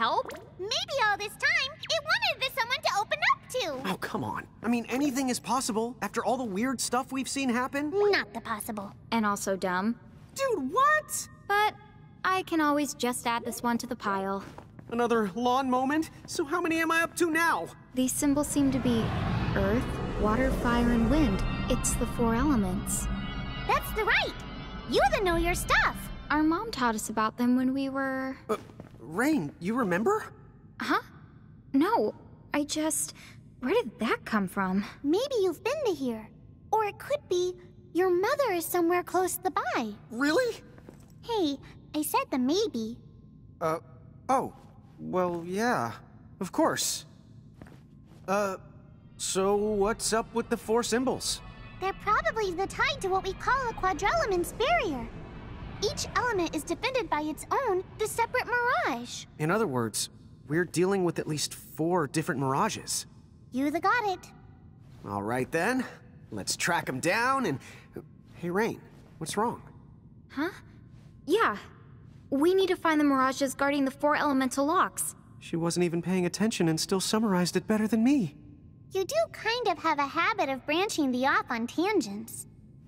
to help? Maybe all this time, it wanted this someone to open up to. Oh, come on. I mean, anything is possible after all the weird stuff we've seen happen. Not the possible. And also dumb. Dude, what? But I can always just add this one to the pile. Another Lann moment? So how many am I up to now? These symbols seem to be earth, water, fire, and wind. It's the four elements. That's the right. You the know your stuff. Our mom taught us about them when we were. Uh, Reynn, you remember? Huh? No, I just. Where did that come from? Maybe you've been to here. Or it could be your mother is somewhere close to by. Really? Hey, I said the maybe. Uh, oh. Well, yeah. Of course. Uh, so what's up with the four symbols? They're probably the tie to what we call a quadrelement's barrier. Each element is defended by its own, the separate mirage. In other words, we're dealing with at least four different mirages. You the got it. All right then. Let's track them down and... Hey, Reynn, what's wrong? Huh? Yeah. We need to find the mirages guarding the four elemental locks. She wasn't even paying attention and still summarized it better than me. You do kind of have a habit of branching the off on tangents.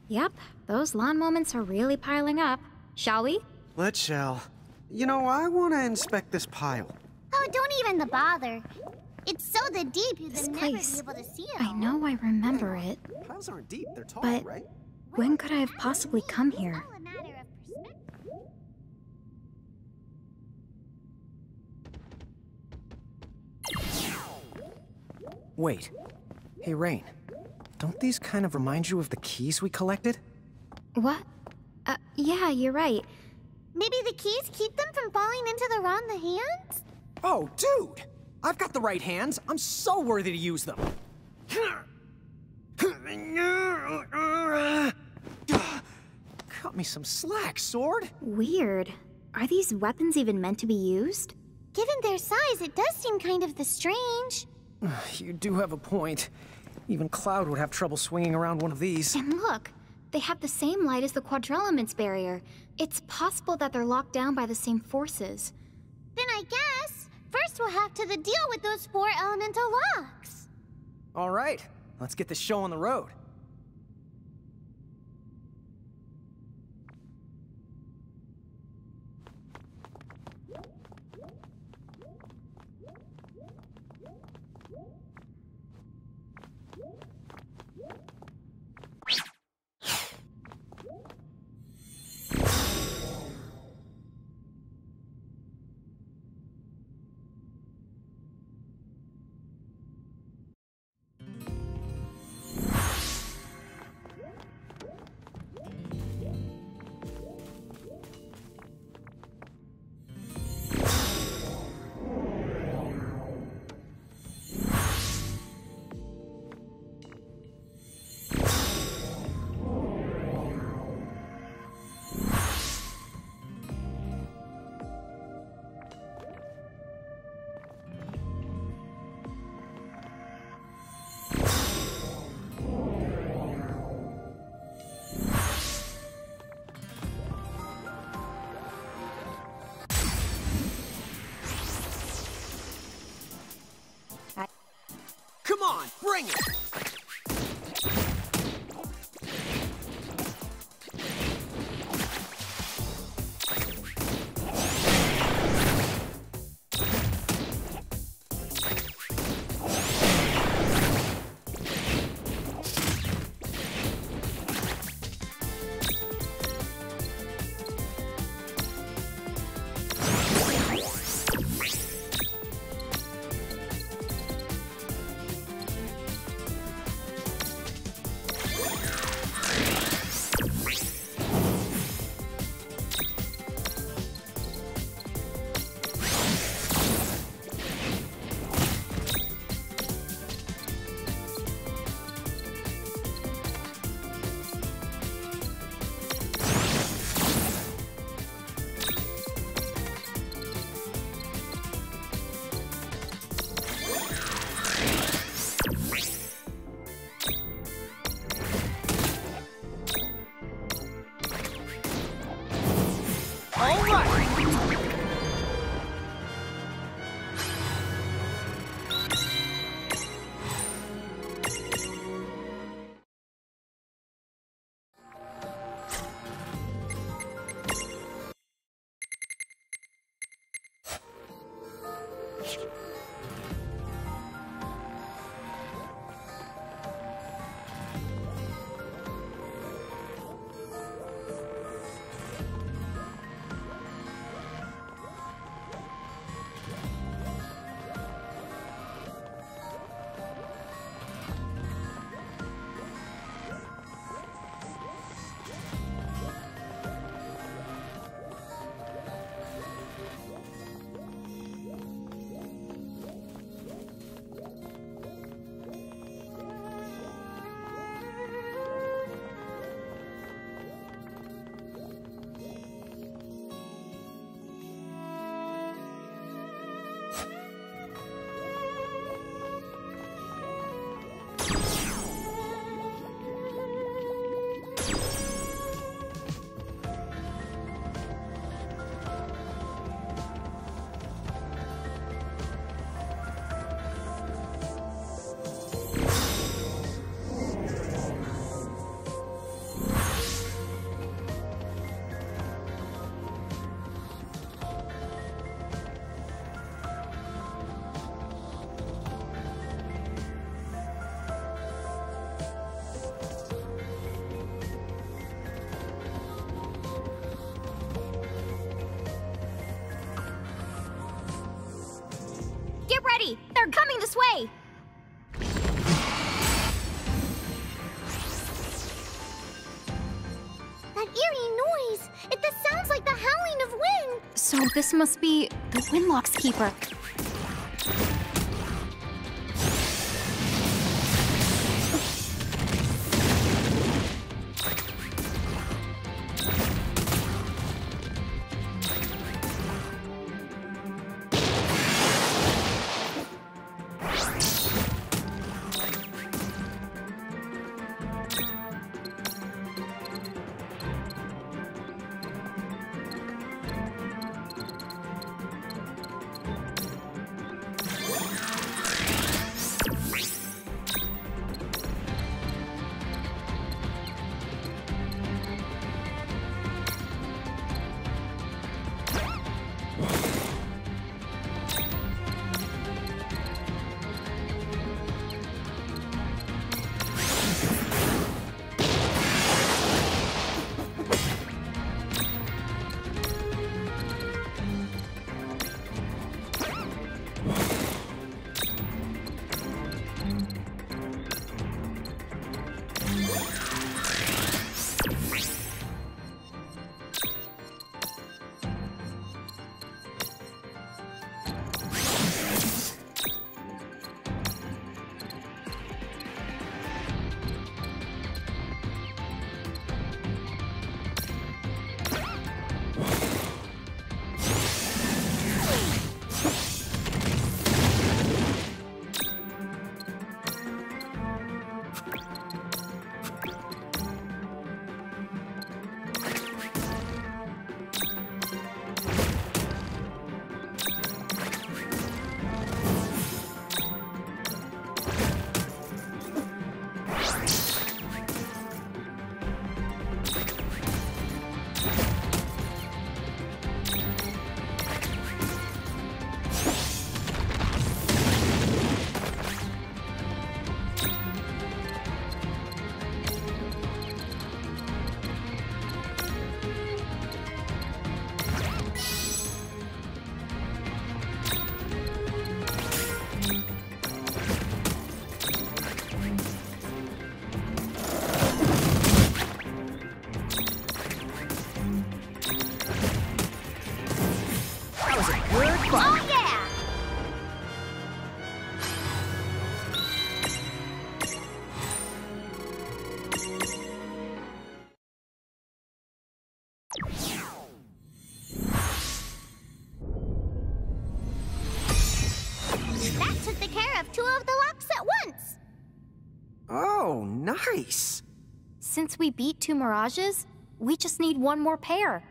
Yep, those Lann moments are really piling up. Shall we? Let's shall. You know, I want to inspect this pile. Oh, don't even the bother. It's so the deep you'd This never place. be able to see it. I know I remember it. Piles aren't deep, they're tall, But- right? When could I have possibly come here? All a matter of perspective. Wait. Hey, Reynn. Don't these kind of remind you of the keys we collected? What? Uh, yeah, you're right. Maybe the keys keep them from falling into the wrong hands? Oh, dude! I've got the right hands. I'm so worthy to use them. Cut me some slack, sword. Weird. Are these weapons even meant to be used? Given their size, it does seem kind of the strange. You do have a point. Even Cloud would have trouble swinging around one of these. And look, they have the same light as the Quadrelements barrier. It's possible that they're locked down by the same forces. Then I guess first we'll have to the deal with those four elemental locks. All right, let's get this show on the road. On, bring it! They're coming this way! That eerie noise! It sounds like the howling of wind! So this must be the Windlock's keeper. Since we beat two mirages, we just need one more pair.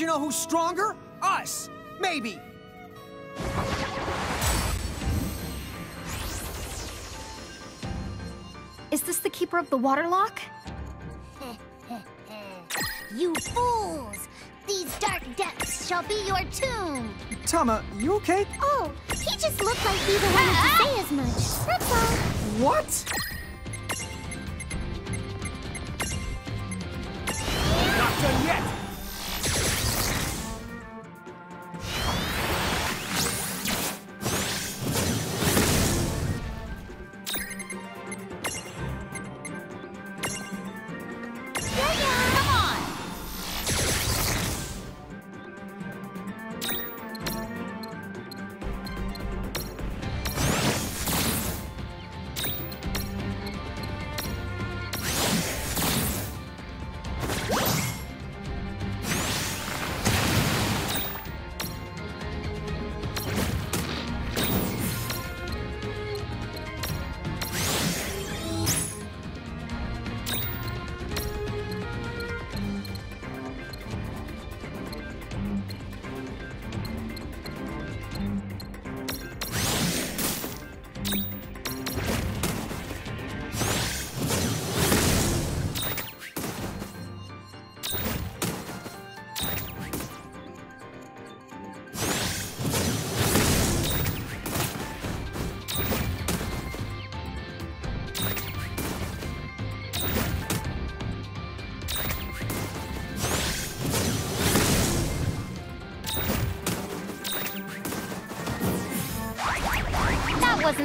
you know who's stronger? Us! Maybe! Is this the Keeper of the Water Lock? you fools! These dark depths shall be your tomb! Tama, you okay? Oh, he just looked like he wanted to say as much. That's all. What?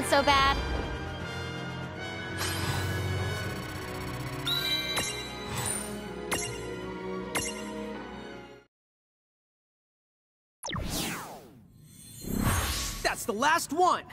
So bad. That's the last one!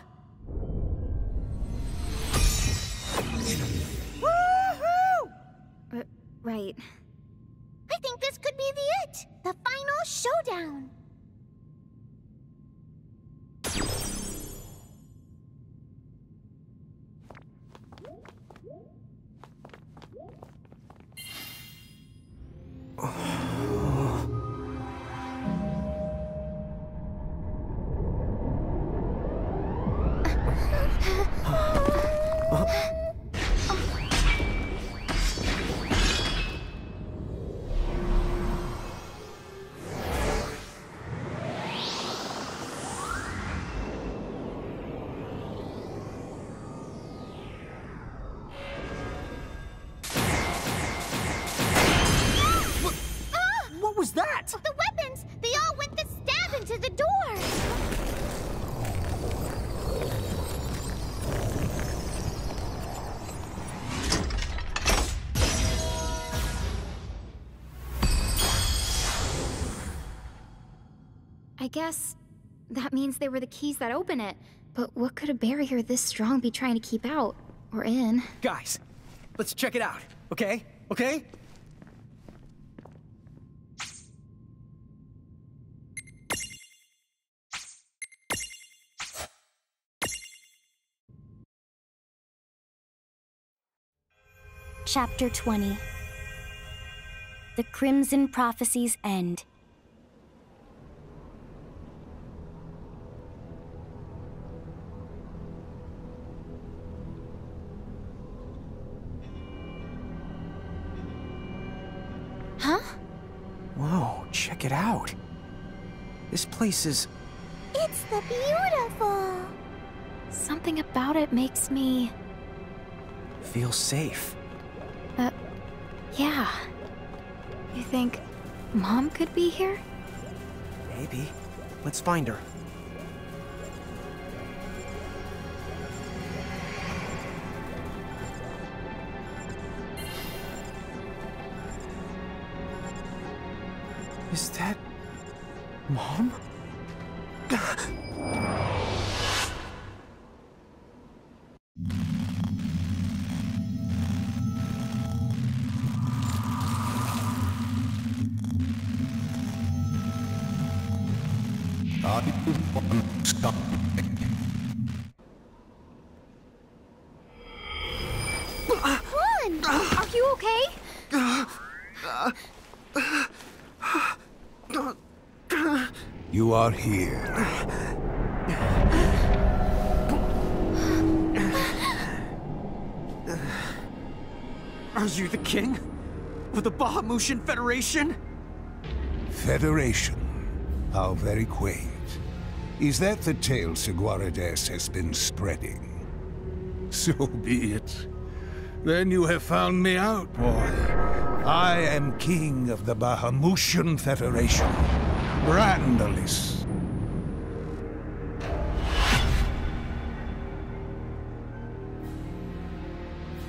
Was that? The weapons! They all went to stab into the door! I guess that means they were the keys that open it. But what could a barrier this strong be trying to keep out? Or in? Guys, let's check it out, okay? Okay? Chapter 20 The Crimson Prophecies End. Huh? Whoa, check it out. This place is. It's the beautiful! Something about it makes me. Feel safe. Yeah. You think Mom could be here? Maybe. Let's find her. Is that. Mom? Run! Are you okay? You are here. Are you the king? Of the Bahamutian Federation? Federation. How very quaint. Is that the tale Segwarides has been spreading? So be it. Then you have found me out, boy. I am king of the Bahamutian Federation. Brandelis.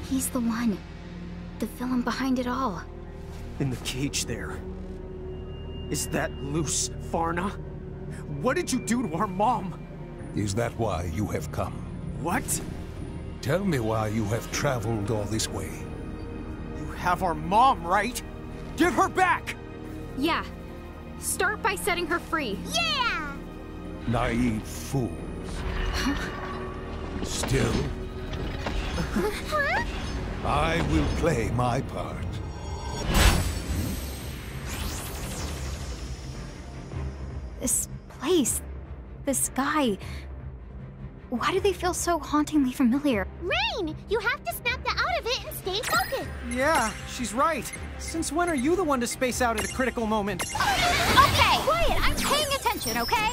He's the one. The villain behind it all. In the cage there. Is that loose, Farna? What did you do to our mom? Is that why you have come? What? Tell me why you have traveled all this way. You have our mom, right? Give her back! Yeah. Start by setting her free. Yeah! Naive fools. Still, I will play my part. This place. the sky. Why do they feel so hauntingly familiar? Reynn! You have to snap the out of it and stay focused. Yeah, she's right. Since when are you the one to space out at a critical moment? Okay! Quiet! I'm paying attention, okay?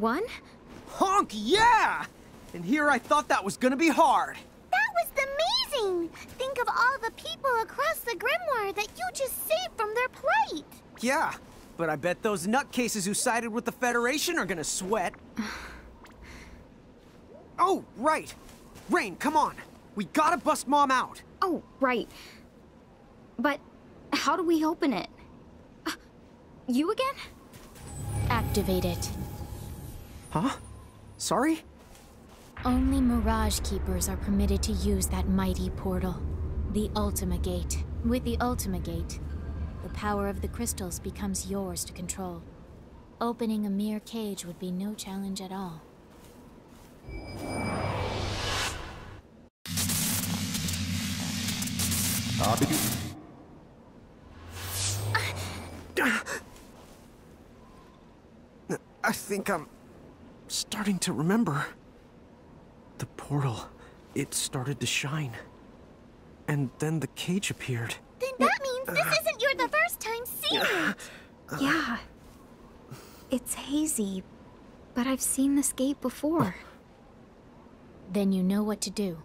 One? Honk, yeah! And here I thought that was gonna be hard. That was amazing! Think of all the people across the Grimoire that you just saved from their plight! Yeah, but I bet those nutcases who sided with the Federation are gonna sweat. oh, right. Reynn, come on. We gotta bust Mom out. Oh, right. But how do we open it? Uh, you again? Activate it. Huh? Sorry? Only Mirage Keepers are permitted to use that mighty portal. The Ultima Gate. With the Ultima Gate, the power of the crystals becomes yours to control. Opening a mere cage would be no challenge at all. I think I'm starting to remember. The portal, it started to shine. And then the cage appeared. Then that means this uh-huh. isn't your the first time seeing it! Uh-huh. Yeah. It's hazy, but I've seen this gate before. Then you know what to do.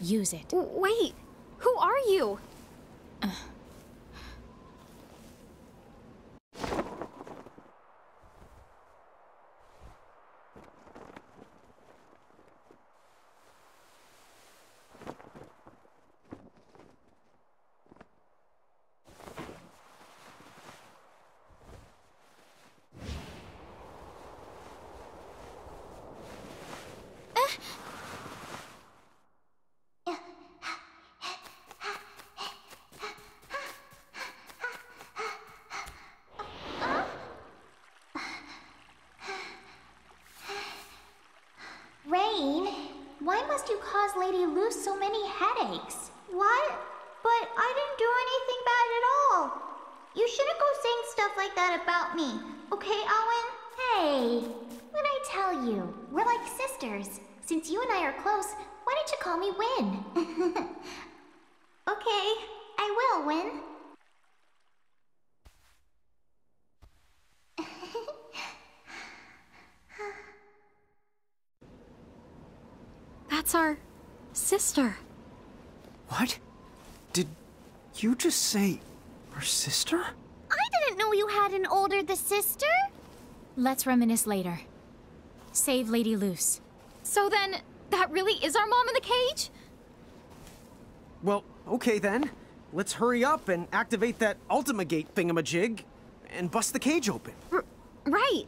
Use it. Wait, who are you? Reynn, why must you cause Lady Luce so many headaches? What? But I didn't do anything bad at all. You shouldn't go saying stuff like that about me, okay, Owen? Hey, what I tell you? We're like sisters. Since you and I are close, why don't you call me Win? okay, I will, Win. That's our sister. What? Did you just say her sister? I didn't know you had an older the sister. Let's reminisce later. Save Lady Luce. So then, that really is our mom in the cage? Well, okay then. Let's hurry up and activate that Ultima Gate thingamajig and bust the cage open. R- right.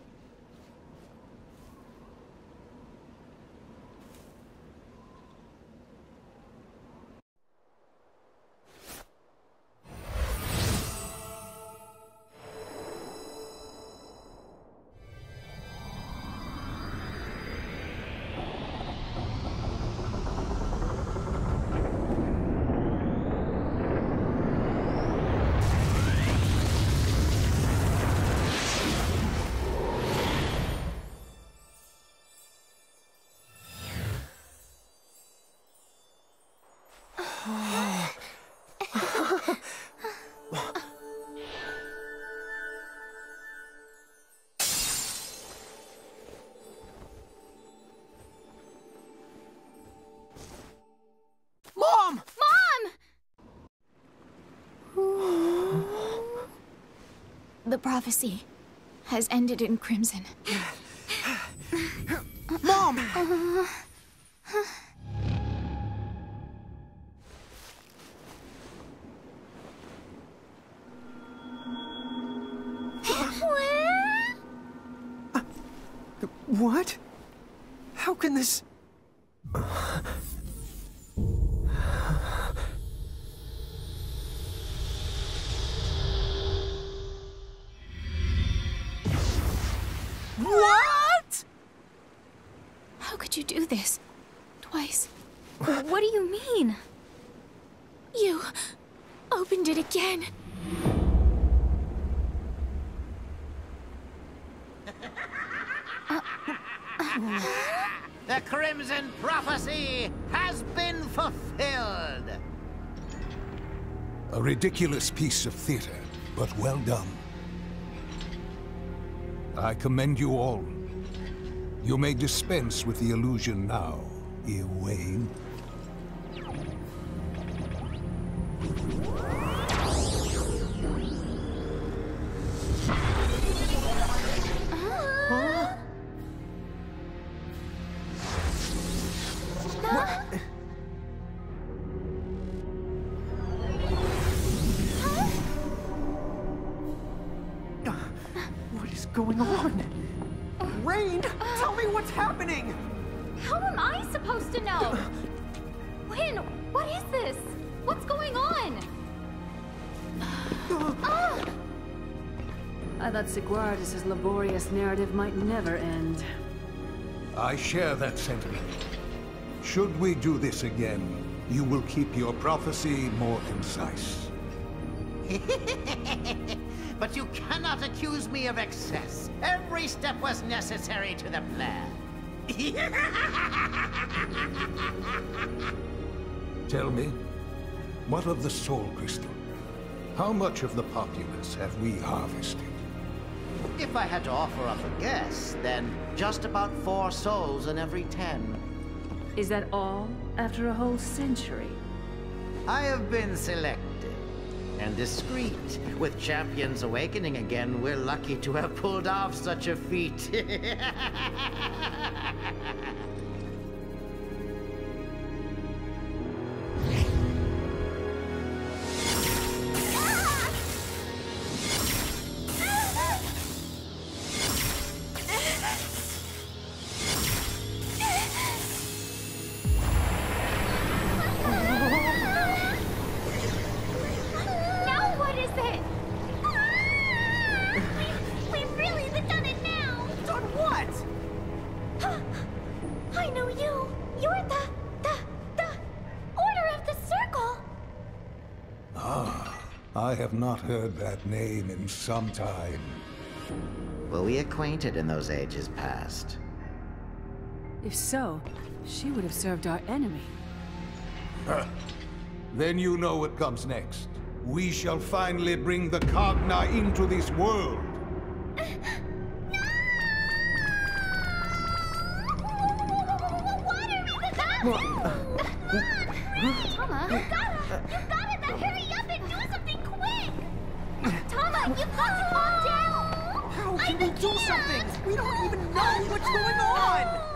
The prophecy has ended in crimson. ridiculous piece of theater, but well done. I commend you all. You may dispense with the illusion now, Egwene. Segwarides' laborious narrative might never end. I share that sentiment. Should we do this again, you will keep your prophecy more concise. but you cannot accuse me of excess. Every step was necessary to the plan. Tell me, what of the Soul Crystal? How much of the populace have we harvested? If I had to offer up a guess, then just about four souls in every ten. Is that all after a whole century? I have been selected and discreet. With Champions awakening again, we're lucky to have pulled off such a feat. not heard that name in some time. Were we acquainted in those ages past? If so, she would have served our enemy. Huh. Then you know what comes next. We shall finally bring the Cogna into this world. Tama, you gotta, you You've got to calm down! How can we do something? We don't even know what's going on!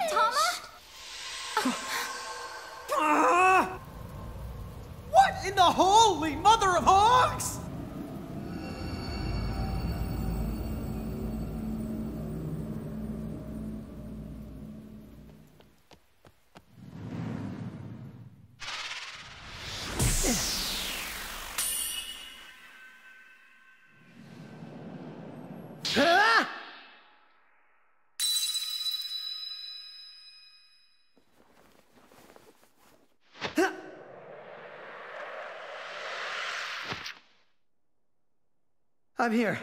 To I'm here.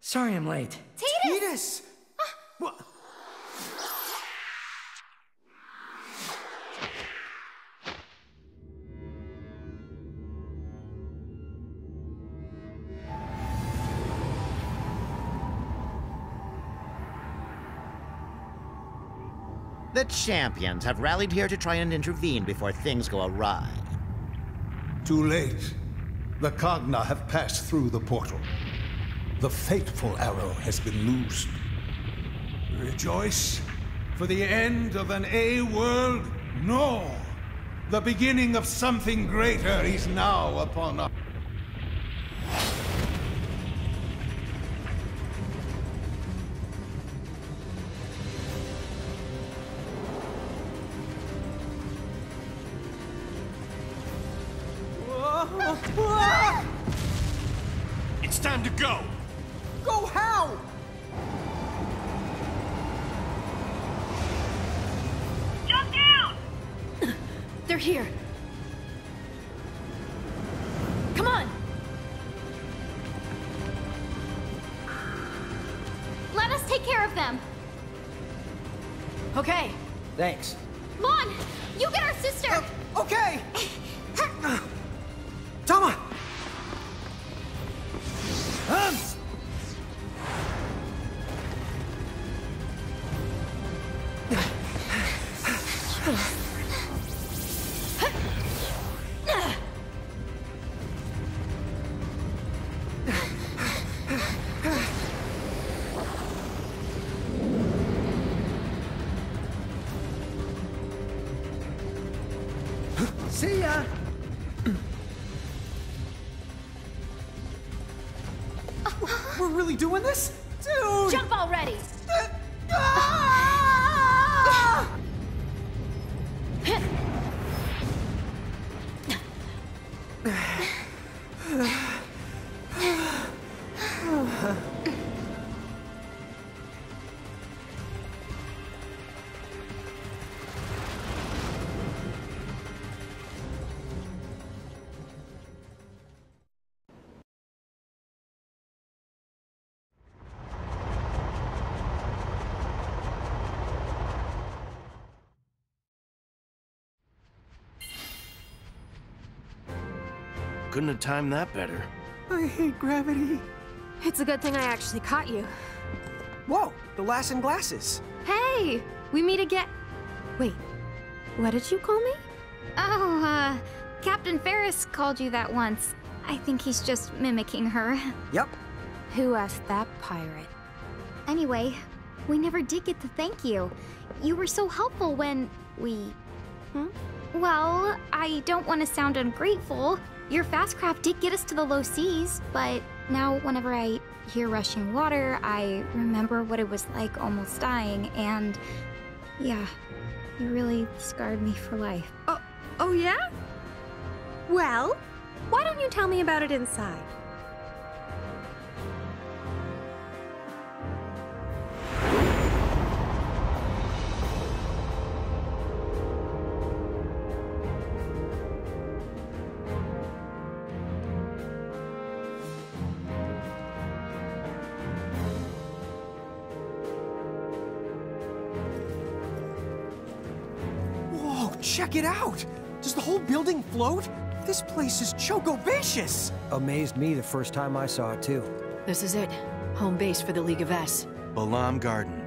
Sorry I'm late. Tidus! Ah. What? The champions have rallied here to try and intervene before things go awry. Too late. The Kagna have passed through the portal. The fateful arrow has been loosed. Rejoice for the end of an A-world? No! The beginning of something greater is now upon us. It's time to go! Go how? Jump down! They're here. Come on! Let us take care of them. Okay. Thanks. Dude! Jump already! Couldn't have timed that better. I hate gravity. It's a good thing I actually caught you. Whoa, the lass in glasses. Hey! We meet again. Wait, what did you call me? Oh, uh, Captain Faris called you that once. I think he's just mimicking her. Yep. Who asked that pirate? Anyway, we never did get to thank you. You were so helpful when we. Hmm? Well, I don't want to sound ungrateful. Your fast craft did get us to the low seas, but now whenever I hear rushing water, I remember what it was like almost dying, and yeah, you really scarred me for life. Oh, oh yeah? Well, why don't you tell me about it inside? Building float? This place is chocobacious! Amazed me the first time I saw it, too. This is it. Home base for the League of S. Balamb Garden.